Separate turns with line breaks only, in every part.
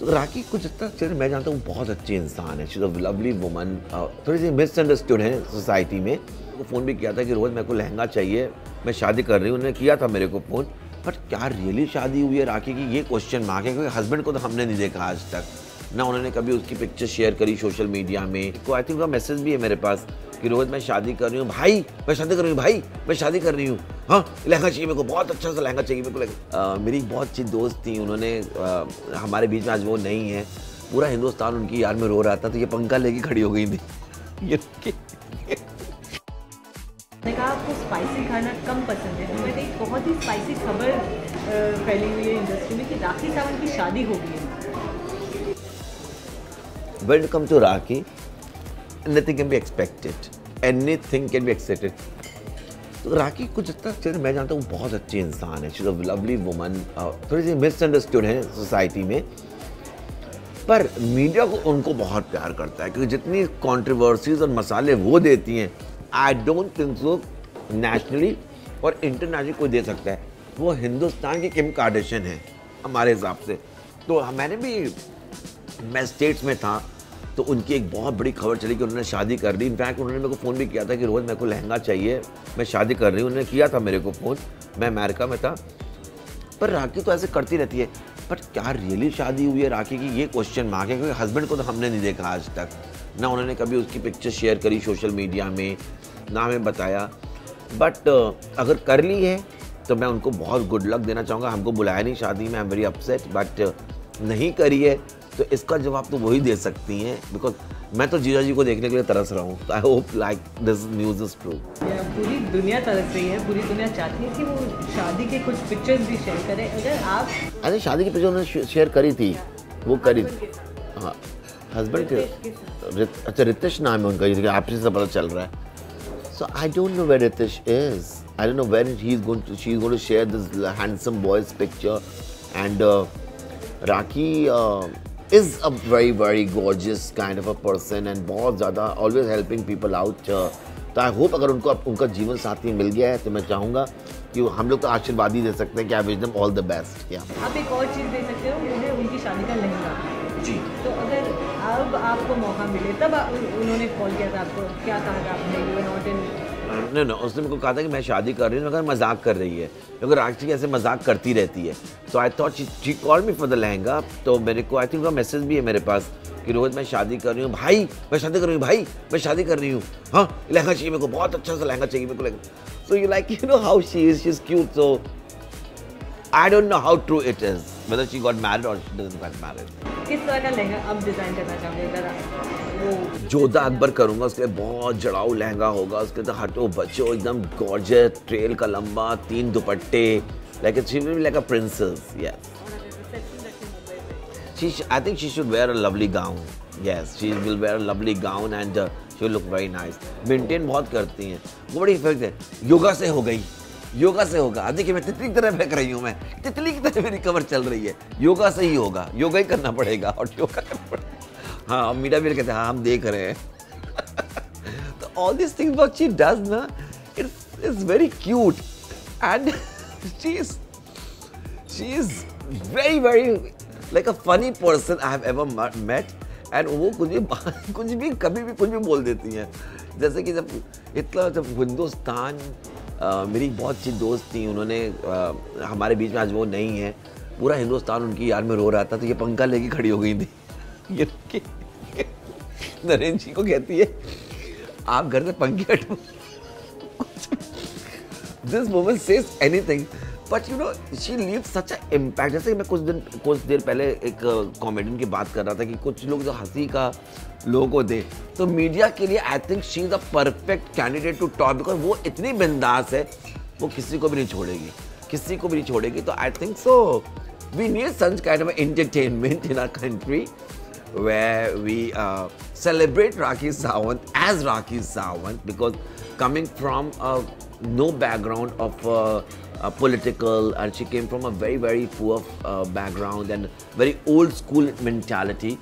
तो राखी कुछ हद तक मैं जानता हूँ, बहुत अच्छे इंसान है। शी इज़ लवली वुमन थोड़ी सी मिसअंडरस्टूड है सोसाइटी में। उनको फ़ोन भी किया था कि रोज़ मेरे को लहंगा चाहिए। मैं शादी कर रही हूँ, उन्होंने किया था मेरे को फ़ोन बट क्या रियली शादी हुई है राखी की? ये क्वेश्चन मार्क है, क्योंकि हस्बैंड को तो हमने नहीं देखा आज तक। ना उन्होंने कभी उसकी पिक्चर शेयर करी सोशल मीडिया में। तो आई थिंक उनका मैसेज भी है मेरे पास कि रोज मैं शादी कर रही हूँ। भाई मैं शादी कर रही हूँ भाई मैं शादी कर रही हूँ। हाँ लहंगा चाहिए मेरे को बहुत अच्छा सा लहंगा चाहिए मेरे को लहंगा मेरी बहुत अच्छी दोस्त थी उन्होंने आ, हमारे बीच में आज वो नहीं है। पूरा हिंदुस्तान उनकी याद में रो रहा था तो ये पंखा लेके खड़ी हो गई थी। ये
मैंने कहा आपको स्पाइसी खाना कम पसंद है। तो मैंने एक बहुत ही स्पाइसी खबर फैली हुई है इंडस्ट्री में कि राखी सावंत की शादी हो गई है।
Comes to Rakhi, nothing can be expected. Anything can be expected. तो राखी कुछ हद तक मैं जानता हूँ बहुत अच्छी इंसान है। शी इज़ लवली वुमन थोड़ी सी मिसअंडरस्टूड है सोसाइटी में। पर मीडिया को उनको बहुत प्यार करता है क्योंकि जितनी कंट्रोवर्सीज और मसाले वो देती हैं I don't think so nationally और इंटरनेशनली कोई दे सकता है। वो हिंदुस्तान की किम कार्डेशन है हमारे हिसाब से। तो मैंने भी मैं स्टेट्स में था तो उनकी एक बहुत बड़ी खबर चली कि उन्होंने शादी कर ली। इनफैक्ट उन्होंने मेरे को फ़ोन भी किया था कि रोज़ मेरे को लहंगा चाहिए। मैं शादी कर रही हूँ। उन्होंने किया था मेरे को फ़ोन मैं अमेरिका में था। पर राखी तो ऐसे करती रहती है। बट क्या रियली शादी हुई है राखी की? ये क्वेश्चन मार्क है, क्योंकि हस्बैंड को तो हमने नहीं देखा आज तक। ना उन्होंने कभी उसकी पिक्चर शेयर करी सोशल मीडिया में, ना हमें बताया। बट अगर कर ली है तो मैं उनको बहुत गुड लक देना चाहूँगा। हमको बुलाया नहीं शादी में I am very upset but नहीं करी है। तो इसका जवाब तो वही दे सकती हैं बिकॉज़ मैं तो जीजा जी को देखने के लिए तरस रहा हूँ। I hope like this news is true
पूरी दुनिया तरस रही है पूरी दुनिया चाहती है कि वो शादी के कुछ पिक्चर्स भी शेयर करें। अगर आप
अरे शादी की पिक्चर उन्होंने शेयर करी थी। वो करी। थी हाँ हस्बैंड के रित- अच्छा रितेश नाम है उनका जैसे कि आपसे से पता चल रहा है। So I don't know where Ritesh is I don't know where he is going to she is going to share this handsome boys picture and Rakhi is a very very gorgeous kind of a person and बहुत ज़्यादा always helping people out तो I hope अगर उनको उनका जीवन साथी मिल गया है तो मैं चाहूँगा कि हम लोग तो आशीर्वाद ही दे सकते हैं कि I wish them all the best या
आप एक और चीज़ दे सकते हो है उनकी शादी का लहंगा
जी।
तो अगर अब आपको मौका मिले तब उन्होंने कॉल किया था आपको क्या कहा था आपने यू नॉट इन
नहीं नहीं, उसने मेरे को कहा था कि मैं शादी कर रही हूँ मगर मज़ाक कर रही है। क्योंकि राखी ऐसे मज़ाक करती रहती है। तो I thought she call me for the lehenga तो मेरे को आई थिंक उनका मैसेज भी है मेरे पास कि रोज मैं शादी कर रही हूँ। भाई, मैं शादी कर रही हूँ, भाई, मैं शादी कर रही हूँ। हाँ लहंगा चाहिए मेरे को, बहुत अच्छा सा लहंगा चाहिए मेरे को lehenga. So you like you know how she is she is cute so I don't know how true it is whether she got married or she doesn't get married
किस तरह का लहंगा डिज़ाइन करना
जोधा अकबर करूँगा उसके बहुत जड़ाऊ लहंगा होगा। उसके तो हटो बच्चो एकदम गॉर्जेस ट्रेल का लंबा तीन दुपट्टे विल and uh, बहुत करती हैं। वो बड़ी इफ़ेक्ट है। योगा से हो गई। योगा से होगा देखिए, मैं तितली की तरह फेंक रही हूँ मैं। तितली की तरह मेरी कमर चल रही है। योगा से ही होगा। योगा ही करना पड़ेगा और योगा करना पड़ेगा। हाँ मीडिया भी कहते हैं हाँ हम देख रहे हैं। तो all this things what she does ना it's it's very cute and she is is very very, like a funny person I have ever mu- met. And वो कुछ भी कुछ भी, कभी भी कुछ भी बोल देती हैं। जैसे कि जब इतना जब हिंदुस्तान मेरी बहुत अच्छी दोस्त थी उन्होंने आ, हमारे बीच में आज वो नहीं है। पूरा हिंदुस्तान उनकी यार में रो रहा था तो ये पंखा लेके खड़ी हो गई थी। ये नरेंद्र जी को कहती है आप घर से पंखे हटो this woman says anything but you know she leave such impact जैसे मैं कुछ दिन कुछ देर पहले एक कॉमेडियन की बात कर रहा था कि कुछ लोग जो हँसी का लोगों को दे तो मीडिया के लिए I think she is a perfect candidate to top because वो इतनी बिंदास है वो किसी को भी नहीं छोड़ेगी किसी को भी नहीं छोड़ेगी। तो I think so we need such kind of entertainment in our country uh, celebrate Rakhi Sawant as Rakhi Sawant because coming from a no background of uh, uh, political and she came from a very very poor uh, background and very old school mentality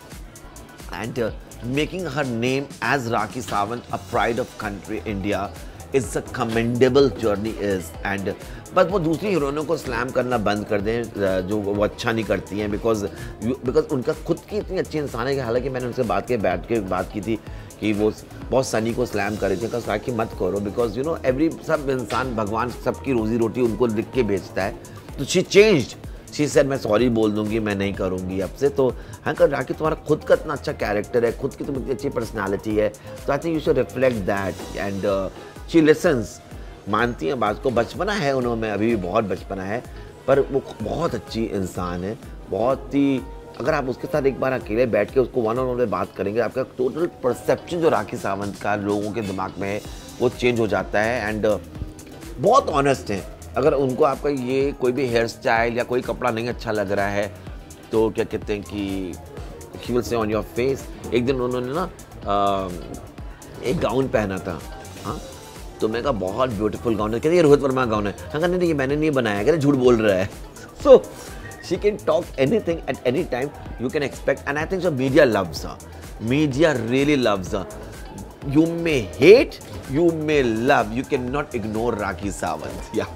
and uh, making her name as Rakhi Sawant a pride of country India it's a commendable journey is and बस वो दूसरी हीरोइनों को slam करना बंद कर दें जो वो अच्छा नहीं करती हैं बिकॉज़ बिकॉज़ उनका खुद की इतनी अच्छी इंसान है कि हालाँकि मैंने उनसे बात के बैठ के बात की थी कि वो बहुत सनी को स्लैम कर थी, कहा कि मत करो बिकॉज़ यू नो एवरी सब इंसान, भगवान सबकी रोजी रोटी उनको लिख के भेजता है। तो शी चेंज शी सर मैं सॉरी बोल दूँगी, मैं नहीं करूँगी अब से। तो हाँ कर राखी, तुम्हारा खुद का इतना अच्छा कैरेक्टर है, खुद की तुम इतनी अच्छी पर्सनैलिटी है। तो I think you should reflect that and she lessons मानती हैं बात को, बचपना है उन्होंने, अभी भी बहुत बचपना है, पर वो बहुत अच्छी इंसान है, बहुत ही अगर आप उसके साथ एक बार अकेले बैठ के उसको वन ऑन वन में बात करेंगे, आपका टोटल परसेप्शन जो राखी सावंत का लोगों के दिमाग में है, वो चेंज हो जाता है एंड बहुत ऑनेस्ट हैं। अगर उनको आपका ये कोई भी हेयर स्टाइल या कोई कपड़ा नहीं अच्छा लग रहा है तो क्या कहते हैं कि he will say on your face एक दिन उन्होंने ना एक गाउन पहना था हाँ? तो मैं कहा, बहुत ब्यूटीफुल गाउन है। कहते, ये रोहित वर्मा गाउन है। हाँ कहते नहीं ये मैंने नहीं बनाया। कहते, झूठ बोल रहा है। सो She can talk anything at any time you can expect. And I think the media loves her. Media really loves her. You may hate, you may love. You cannot ignore Raki Sawant. Yeah.